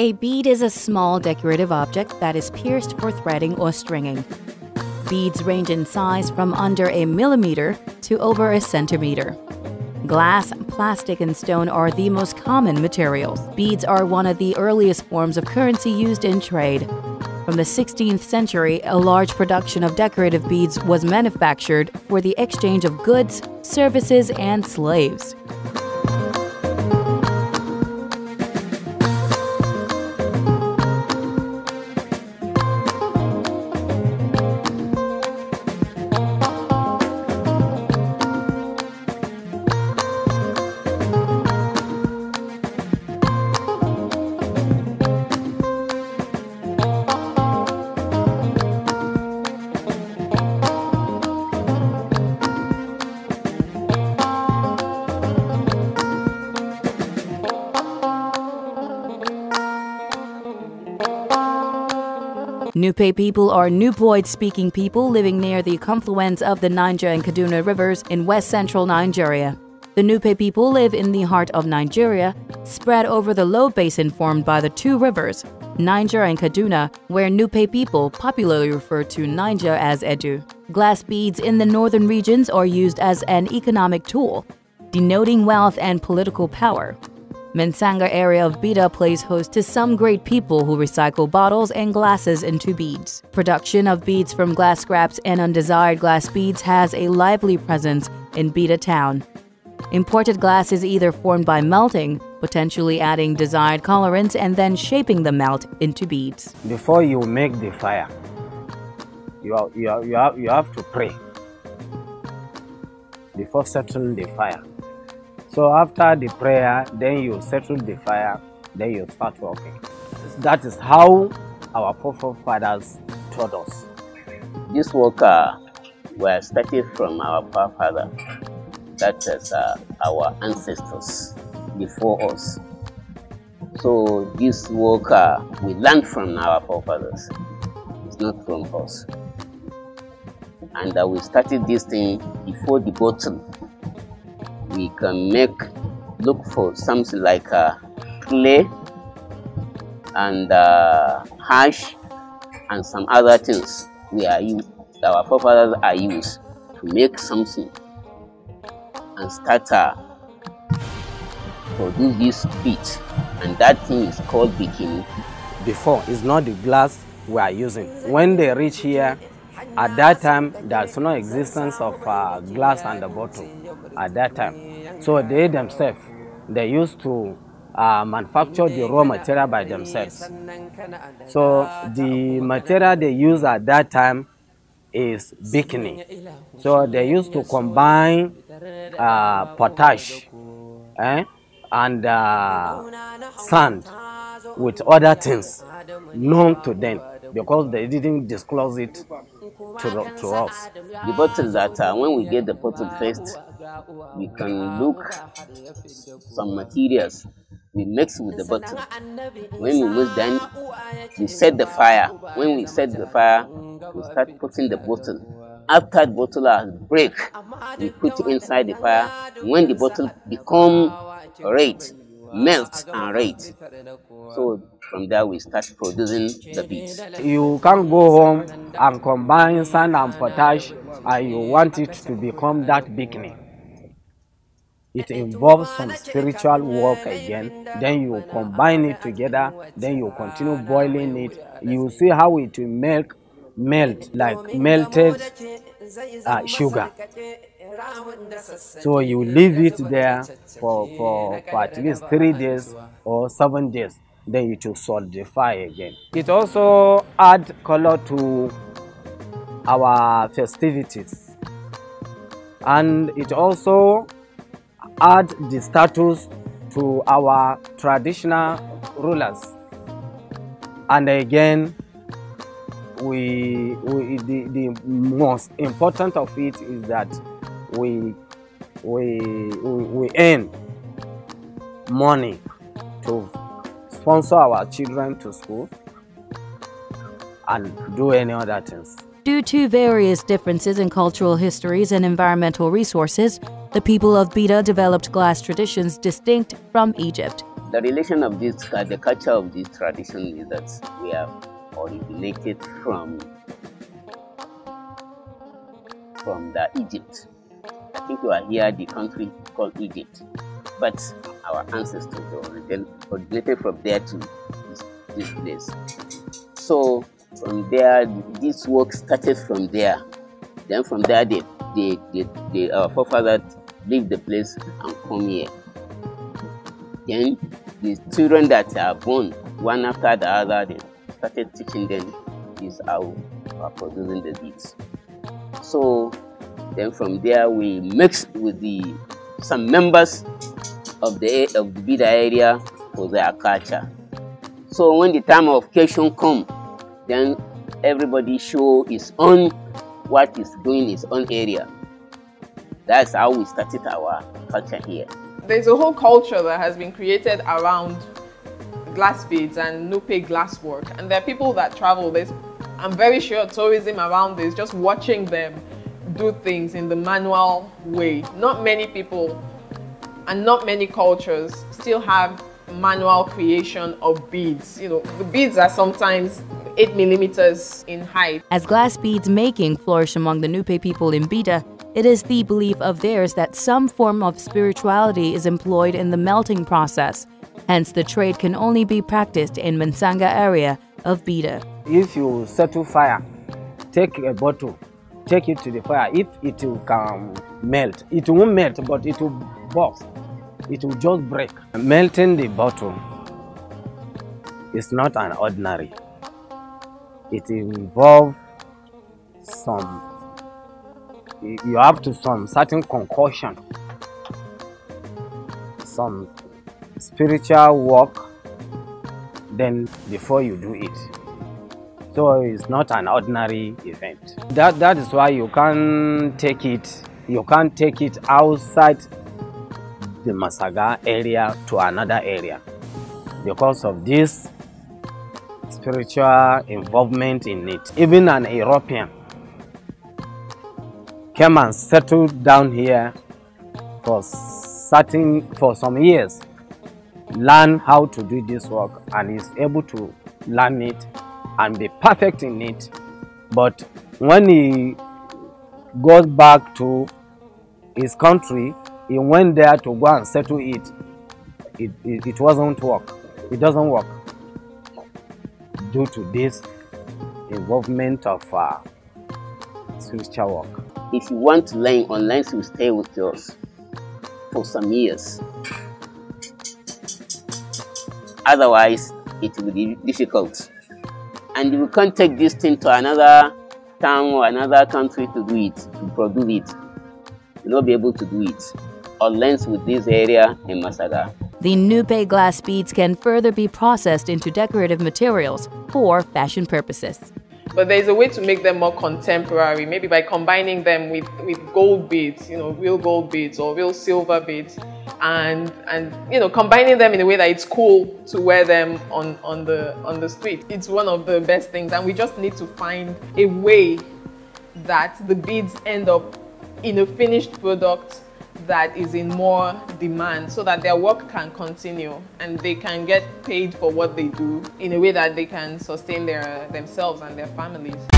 A bead is a small decorative object that is pierced for threading or stringing. Beads range in size from under a millimeter to over a centimeter. Glass, plastic, and stone are the most common materials. Beads are one of the earliest forms of currency used in trade. From the 16th century, a large production of decorative beads was manufactured for the exchange of goods, services, and slaves. Nupe people are Nupoid speaking people living near the confluence of the Niger and Kaduna rivers in west central Nigeria. The Nupe people live in the heart of Nigeria, spread over the low basin formed by the two rivers, Niger and Kaduna, where Nupe people popularly refer to Niger as Edu. Glass beads in the northern regions are used as an economic tool, denoting wealth and political power. Mensanga area of Bida plays host to some great people who recycle bottles and glasses into beads. Production of beads from glass scraps and undesired glass beads has a lively presence in Bida town. Imported glass is either formed by melting, potentially adding desired colorants and then shaping the melt into beads. Before you make the fire, you, are, you, are, you, have, you have to pray before setting the fire. So after the prayer, then you settle the fire, then you start working. That is how our forefathers taught us. This work uh, was started from our forefather, that is uh, our ancestors before us. So this work uh, we learned from our forefathers, it's not from us. And uh, we started this thing before the bottle we can make look for something like uh, clay and uh, hash and some other things we are used, our forefathers are used to make something and start uh, produce this beat and that thing is called bikini. Before, it's not the glass we are using. When they reach here, at that time, there's no existence of uh, glass and the bottle at that time. So they themselves, they used to uh, manufacture the raw material by themselves. So the material they use at that time is bikini. So they used to combine uh, potash eh, and uh, sand with other things known to them because they didn't disclose it to, to us. The bottle that uh, when we get the bottle first, we can look some materials we mix with the bottle. When we mix then we set the fire. When we set the fire, we start putting the bottle. After the bottle has break, we put inside the fire. When the bottle become red, melt and red. So from there we start producing the beads. You can go home and combine sand and potash and you want it to become that bikini. It involves some spiritual work again. Then you combine it together. Then you continue boiling it. You see how it will melt, melt like melted uh, sugar. So you leave it there for, for, for at least three days or seven days. Then it will solidify again. It also add color to our festivities. And it also add the status to our traditional rulers. And again, we, we the, the most important of it is that we, we, we, we earn money to sponsor our children to school and do any other things. Due to various differences in cultural histories and environmental resources, the people of Bida developed glass traditions distinct from Egypt. the relation of this, the culture of this tradition is that we are originated from from the Egypt. I think you are here, the country called Egypt, but our ancestors originated from there to this, this place. So from there, this work started from there. Then from there, they, they, they, they our forefathers leave the place and come here. Then the children that are born one after the other, they started teaching them this how we are producing the beads. So then from there we mixed with the some members of the of the Bida area for their culture. So when the time of occasion come, then everybody show his own what is doing his own area. That's how we started our culture here. There's a whole culture that has been created around glass beads and Nupe glasswork. And there are people that travel this. I'm very sure tourism around this, just watching them do things in the manual way. Not many people and not many cultures still have manual creation of beads. You know, the beads are sometimes 8 millimeters in height. As glass beads making flourish among the Nupe people in Bida, it is the belief of theirs that some form of spirituality is employed in the melting process. Hence, the trade can only be practiced in Mansanga area of Bida. If you set settle fire, take a bottle, take it to the fire. If it will come melt, it won't melt, but it will burst. It will just break. Melting the bottle is not an ordinary. It involves some you have to some certain concussion, some spiritual work, then before you do it. So it's not an ordinary event. That that is why you can't take it. You can't take it outside the Masaga area to another area because of this spiritual involvement in it. Even an European came and settled down here for certain for some years. Learn how to do this work and is able to learn it and be perfect in it. But when he goes back to his country he went there to go and settle it. It, it, it wasn't work. It doesn't work. Due to this involvement of uh, spiritual work if you want to learn, unless you stay with us for some years. Otherwise, it will be difficult. And you can't take this thing to another town or another country to do it, to produce it. You'll not be able to do it unless with this area in Masaga. The Nupe glass beads can further be processed into decorative materials for fashion purposes. But there's a way to make them more contemporary, maybe by combining them with, with gold beads, you know, real gold beads or real silver beads, and and you know, combining them in a way that it's cool to wear them on, on the on the street. It's one of the best things, and we just need to find a way that the beads end up in a finished product that is in more demand so that their work can continue and they can get paid for what they do in a way that they can sustain their themselves and their families.